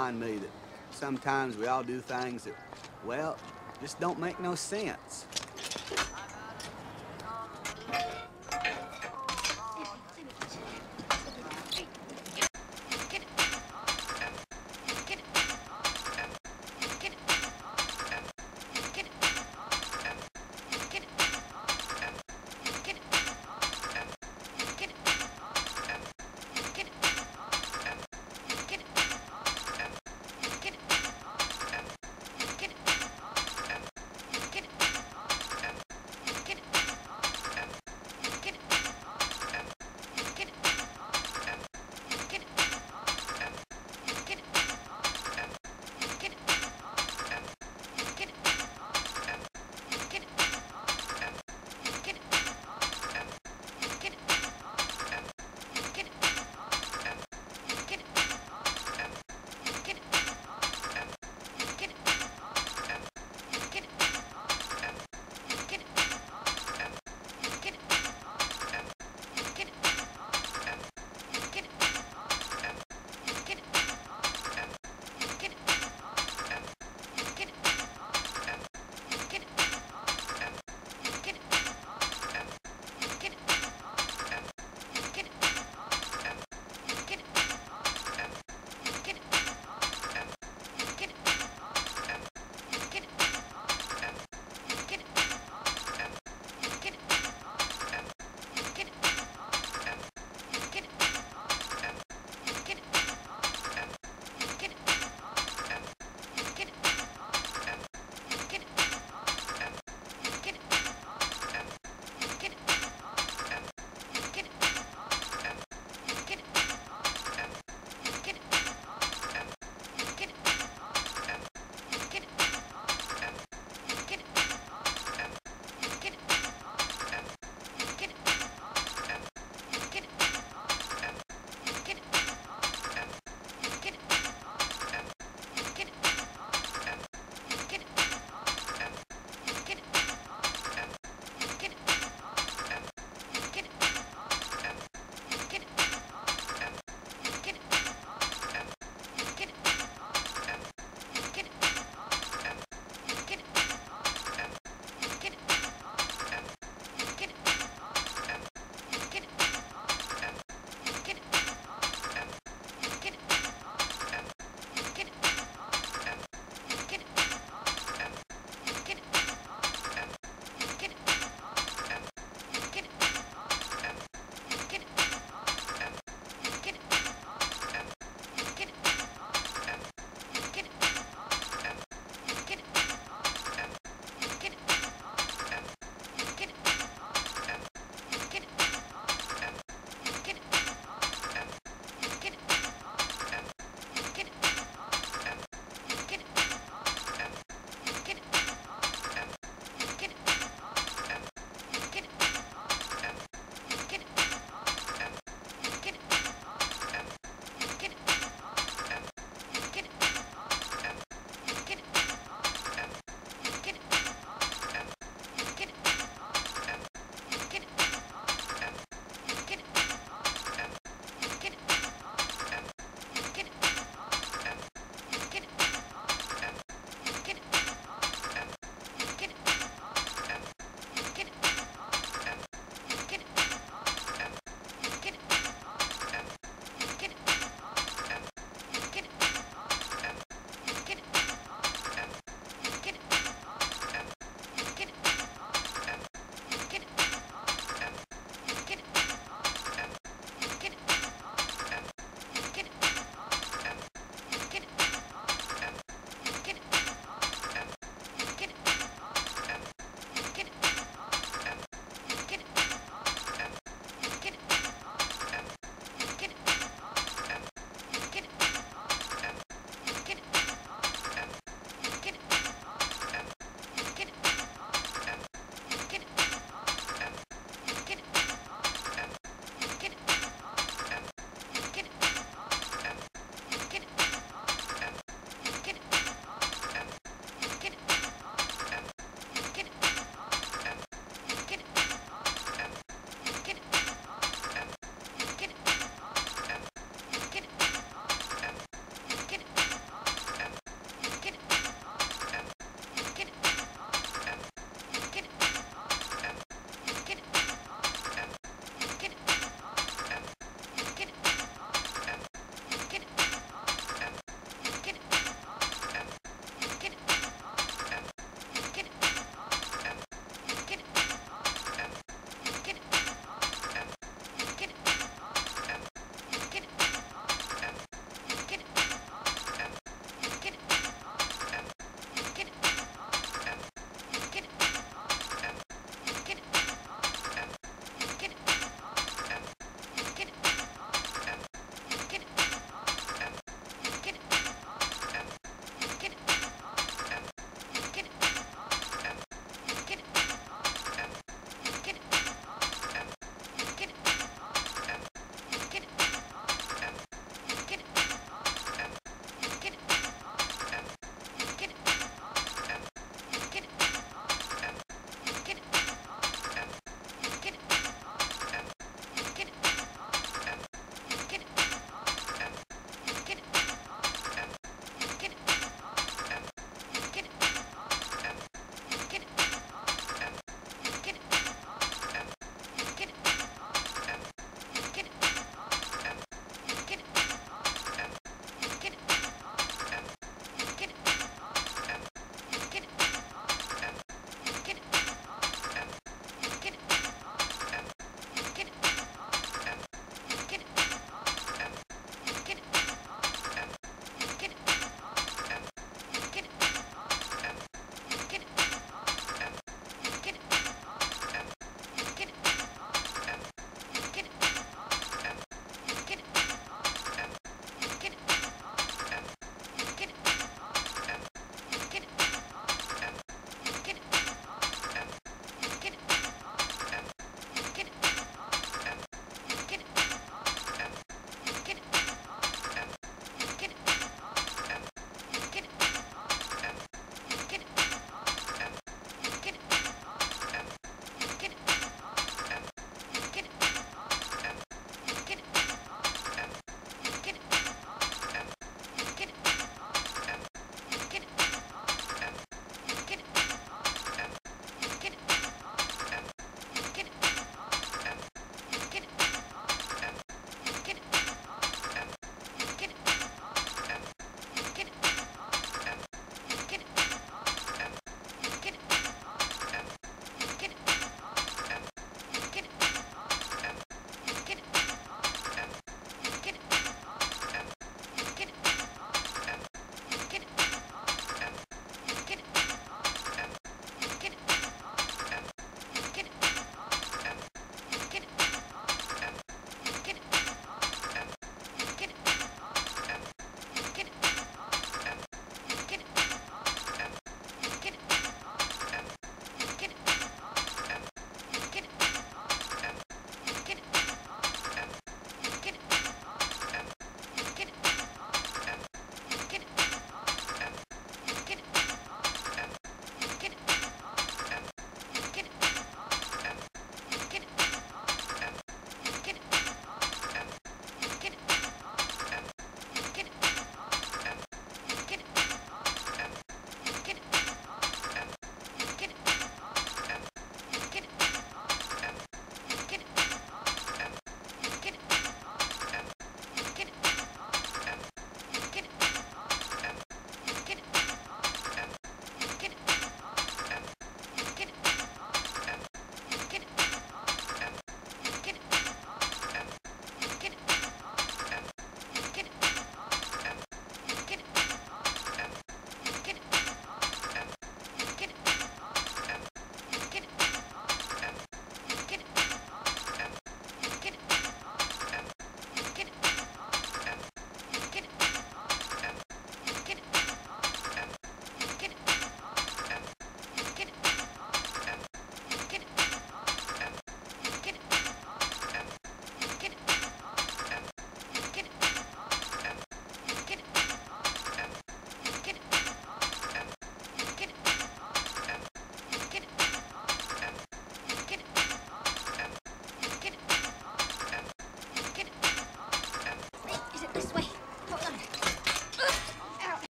remind me that sometimes we all do things that, well, just don't make no sense.